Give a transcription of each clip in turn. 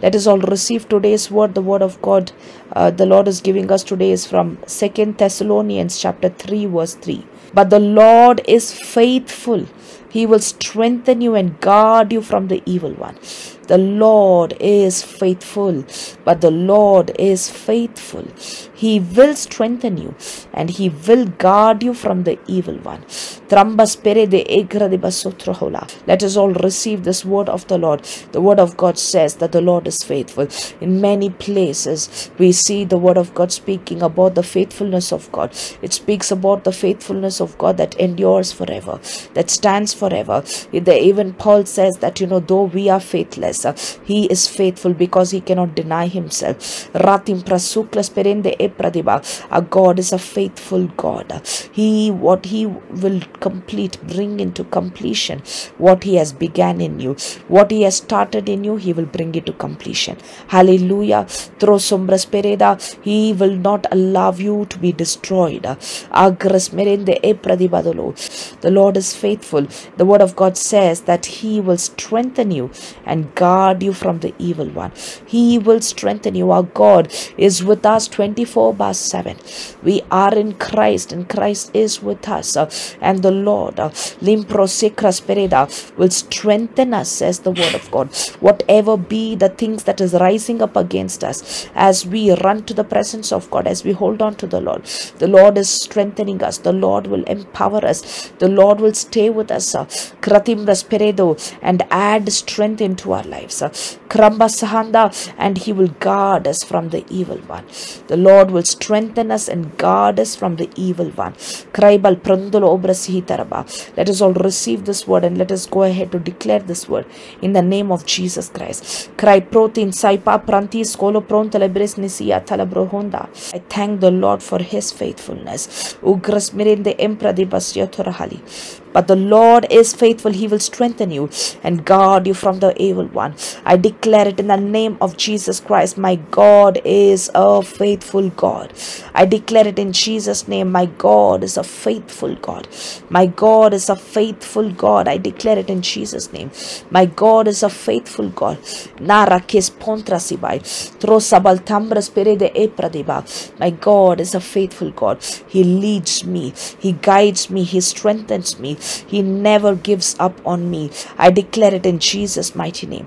Let us all receive today's word. The word of God uh, the Lord is giving us today is from Second Thessalonians chapter 3 verse 3. But the Lord is faithful. He will strengthen you and guard you from the evil one. The Lord is faithful, but the Lord is faithful. He will strengthen you and He will guard you from the evil one. Let us all receive this word of the Lord. The word of God says that the Lord is faithful. In many places, we see the word of God speaking about the faithfulness of God. It speaks about the faithfulness of God that endures forever, that stands forever. Even Paul says that, you know, though we are faithless, he is faithful because he cannot deny himself. Ratim God is a faithful God. He what he will complete, bring into completion what he has began in you. What he has started in you, he will bring it to completion. Hallelujah. Throw sombras pereda. He will not allow you to be destroyed. Agras merende epradibadolo. The Lord is faithful. The word of God says that he will strengthen you and guard you from the evil one. He will strengthen you. Our God is with us 24 by 7. We are in Christ and Christ is with us. And the Lord, uh, will strengthen us, says the word of God. Whatever be the things that is rising up against us, as we run to the presence of God, as we hold on to the Lord, the Lord is strengthening us. The Lord will empower us. The Lord will stay with us. Uh, Kratim Rasperedo and add strength into our lives. Kramba Sahanda, and He will guard us from the evil one. The Lord will strengthen us and guard us from the evil one. Kraibal Prandolo Obrasihitaraba. Let us all receive this word and let us go ahead to declare this word in the name of Jesus Christ. Cry protein saipa prantis kolo prontalebres nisia talabrohonda. I thank the Lord for his faithfulness. Ugras mirinde empradibas yotorahali. But the Lord is faithful. He will strengthen you and guard you from the evil one. I declare it in the name of Jesus Christ. My God is a faithful God. I declare it in Jesus' name. My God is a faithful God. My God is a faithful God. I declare it in Jesus' name. My God is a faithful God. Nara pontrasibai. Perede. My God is a faithful God. He leads me. He guides me. He strengthens me. He never gives up on me. I declare it in Jesus' mighty name.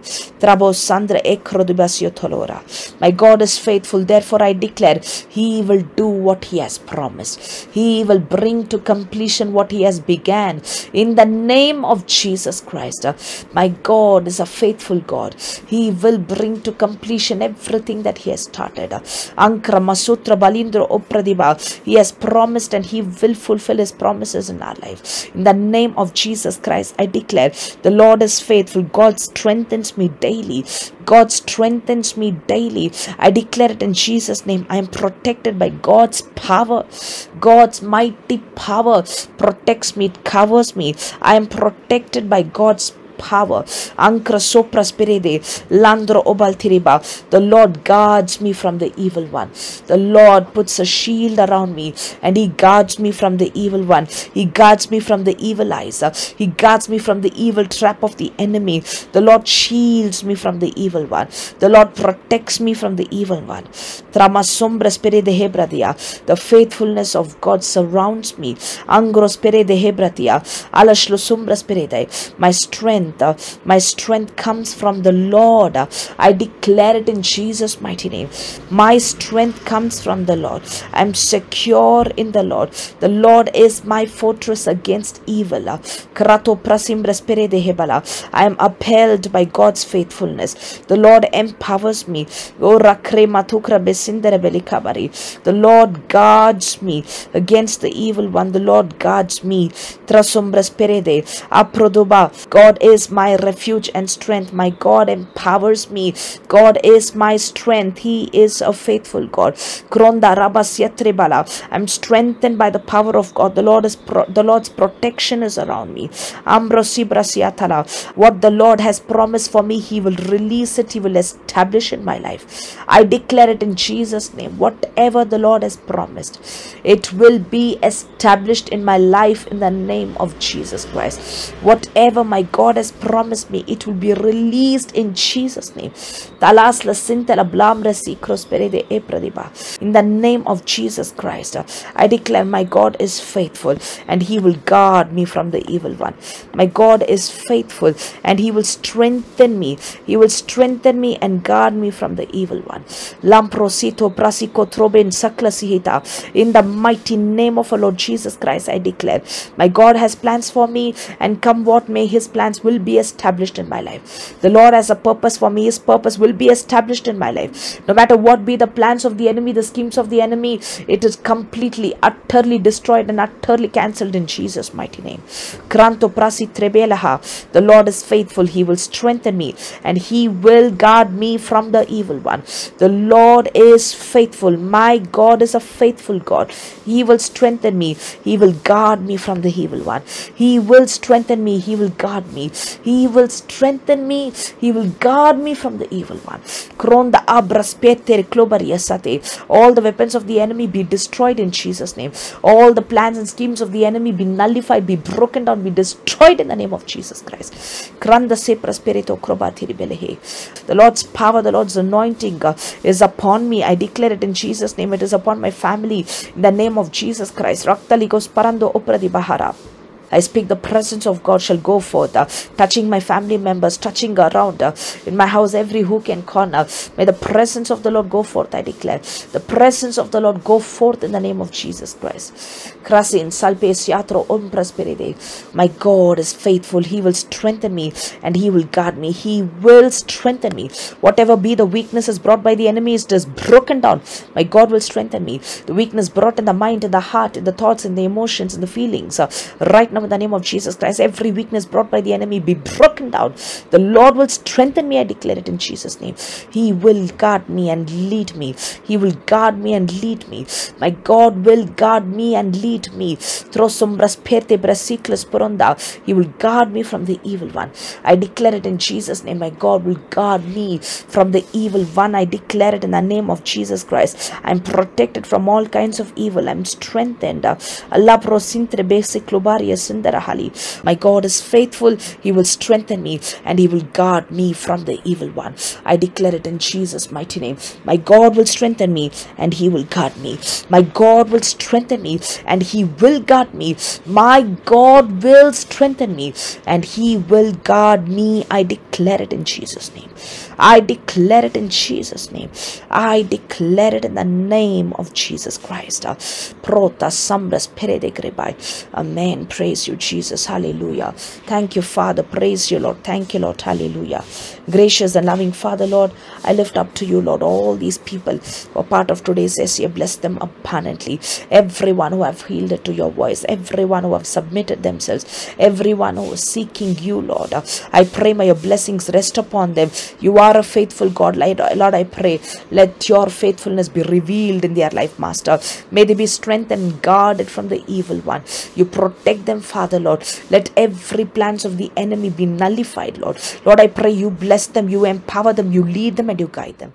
My God is faithful, therefore I declare He will do what He has promised. He will bring to completion what He has began. In the name of Jesus Christ, uh, my God is a faithful God. He will bring to completion everything that He has started. Ankra Masutra Balindra Opradiba. He has promised and He will fulfill His promises in our life. In the name of Jesus Christ, I declare the Lord is faithful. God strengthens me daily. God strengthens me daily. I declare it in Jesus' name. I am protected by God's power. God's mighty power protects me, it covers me. I am protected by God's power. Ankra sopra spiride, landro obaltiriba. The Lord guards me from the evil one. The Lord puts a shield around me and He guards me from the evil one. He guards me from the evil eyes. He guards me from the evil trap of the enemy. The Lord shields me from the evil one. The Lord protects me from the evil one. Trama sombra spiride hebradia. The faithfulness of God surrounds me. Angro spiride hebratia. Alashlo sombra spiride. My strength strength. Uh, my strength comes from the Lord. Uh, I declare it in Jesus' mighty name. My strength comes from the Lord. I'm secure in the Lord. The Lord is my fortress against evil. Uh, I am upheld by God's faithfulness. The Lord empowers me. The Lord guards me against the evil one. The Lord guards me. God is is my refuge and strength. My God empowers me. God is my strength. He is a faithful God. I'm strengthened by the power of God. The Lord is the Lord's protection is around me. What the Lord has promised for me, He will release it. He will establish in my life. I declare it in Jesus' name. Whatever the Lord has promised, it will be established in my life in the name of Jesus Christ. Whatever my God has promised me, it will be released in Jesus' name. In the name of Jesus Christ, I declare my God is faithful and he will guard me from the evil one. My God is faithful and he will strengthen me. He will strengthen me and guard me from the evil one. In the mighty name of our Lord Jesus Christ, I declare my God has plans for me, and come what may, his plans will be established in my life. The Lord has a purpose for me, his purpose will be established in my life. No matter what be the plans of the enemy, the schemes of the enemy, it is completely, utterly destroyed and utterly cancelled in Jesus' mighty name. Kranto prasi. The Lord is faithful, he will strengthen me, and he will guard me from the evil one. The Lord is faithful. My God is a faithful God. He will strengthen me. He will guard me from the evil one. He will strengthen me. He will guard me. He will strengthen me. He will guard me from the evil one. Kronda abras peter klobariasate. All the weapons of the enemy be destroyed in Jesus' name. All the plans and schemes of the enemy be nullified, be broken down, be destroyed in the name of Jesus Christ. Se. The Lord's power, the Lord's anointing uh, is upon me. I declare it in Jesus' name. It is upon my family in the name of Jesus Christ. Raktaligos parando opra di bahara. I speak the presence of God shall go forth, uh, touching my family members, touching around uh, in my house, every hook and corner. May the presence of the Lord go forth, I declare. The presence of the Lord go forth in the name of Jesus Christ. My God is faithful. He will strengthen me and He will guard me. He will strengthen me. Whatever be the weaknesses brought by the enemy is just broken down. My God will strengthen me. The weakness brought in the mind, in the heart, in the thoughts, in the emotions, in the feelings. Uh, right now, in the name of Jesus Christ, every weakness brought by the enemy be broken down. The Lord will strengthen me. I declare it in Jesus' name. He will guard me and lead me. He will guard me and lead me. My God will guard me and lead me. He will guard me from the evil one. I declare it in Jesus' name. My God will guard me from the evil one. I declare it in the name of Jesus Christ. I'm protected from all kinds of evil. I'm strengthened. Allah sundarahali. My God is faithful. He will strengthen me and He will guard me from the evil one. I declare it in Jesus' mighty name. My God will strengthen me and He will guard me. My God will strengthen me and He will guard me. My God will strengthen me and He will guard me. I declare it in Jesus' name. I declare it in Jesus' name. I declare it in the name of Jesus Christ. Amen. Praise you, Jesus. Hallelujah. Thank you, Father. Praise you, Lord. Thank you, Lord. Hallelujah. Gracious and loving Father, Lord, I lift up to you, Lord, all these people who are part of today's essay. Bless them abundantly. Everyone who have yielded to your voice, everyone who have submitted themselves, everyone who is seeking you, Lord. I pray may your blessings rest upon them. You are a faithful God. Lord, I pray, let your faithfulness be revealed in their life, Master. May they be strengthened, and guarded from the evil one. You protect them, Father, Lord. Let every plans of the enemy be nullified, Lord. Lord, I pray you bless them, you empower them, you lead them, and you guide them.